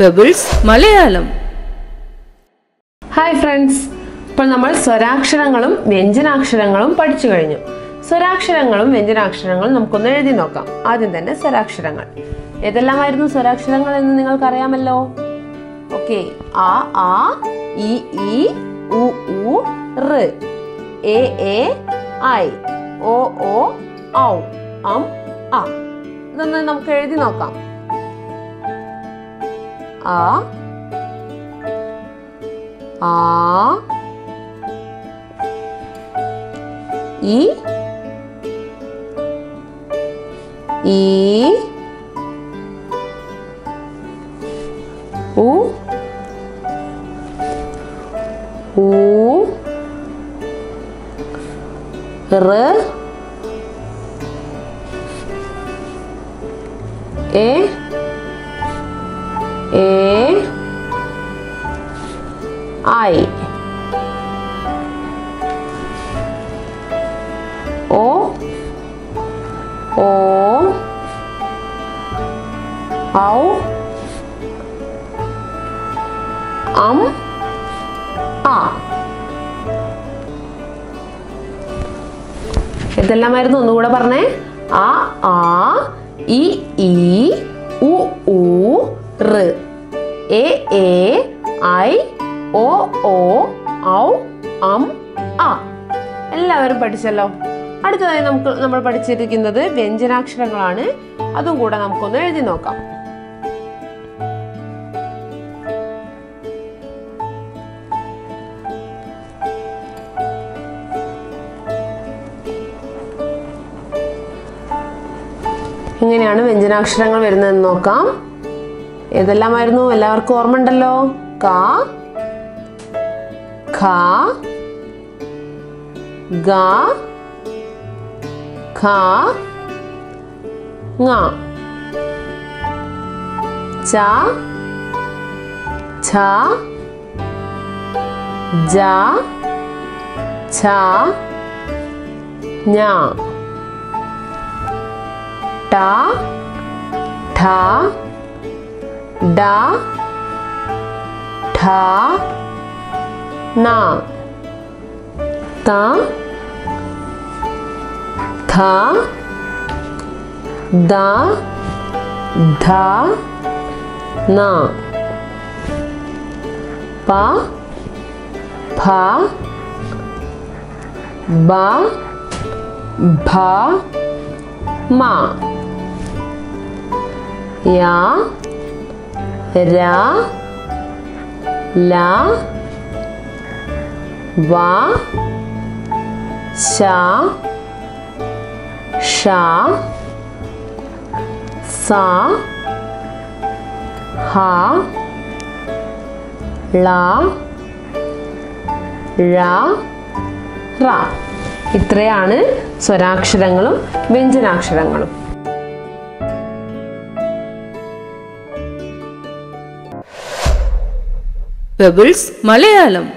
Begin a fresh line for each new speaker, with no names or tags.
Pebbles Malayalam
hi friends ഇപ്പോൾ നമ്മൾ സ്വരാക്ഷരങ്ങളും വ്യഞ്ജനാക്ഷരങ്ങളും പഠിച്ചു കഴിഞ്ഞു. സ്വരാക്ഷരങ്ങളും വ്യഞ്ജനാക്ഷരങ്ങളും നമുക്കൊന്ന് എഴുതി നോക്കാം. ആദ്യം തന്നെ സ്വരാക്ഷരങ്ങൾ. ഏതെല്ലാമായിരുന്നു സ്വരാക്ഷരങ്ങൾ എന്ന് നിങ്ങൾക്കറിയാമല്ലോ? ഓക്കെ ആ ആ ഇ ഇ ഉ ഉ എ എ ഐ. ഓ ഓ ഔ അം അ. ഇതൊന്ന് നമുക്ക് എഴുതി നോക്കാം. a. A. I. I. U. U. R. E. ഐ ഓ O ഔ അം ആ ഇതെല്ലാമായിരുന്നു ഒന്നുകൂടെ പറഞ്ഞേ. ആ ആ ഇ ഈ അം ആ. എല്ലാവരും പഠിച്ചല്ലോ. അടുത്തതായി നമുക്ക് നമ്മൾ പഠിച്ചിരിക്കുന്നത് വ്യഞ്ജനാക്ഷരങ്ങളാണ്. അതും കൂടെ നമുക്കൊന്ന് എഴുതി നോക്കാം. എങ്ങനെയാണ് വ്യഞ്ജനാക്ഷരങ്ങൾ വരുന്നതെന്ന് നോക്കാം. ഏതെല്ലാമായിരുന്നു? എല്ലാവർക്കും ഓർമ്മ ഉണ്ടല്ലോ കാ गा खा nga cha cha ja cha nya ta tha da tha na ता था दा धा ना पा फा बा भा मा या रा ला वा ശ ഷ സ ഹ ള ഴ റ. ഇത്രയാണ് സ്വരാക്ഷരങ്ങളും വ്യഞ്ജനാക്ഷരങ്ങളും.
പെബിൾസ് മലയാളം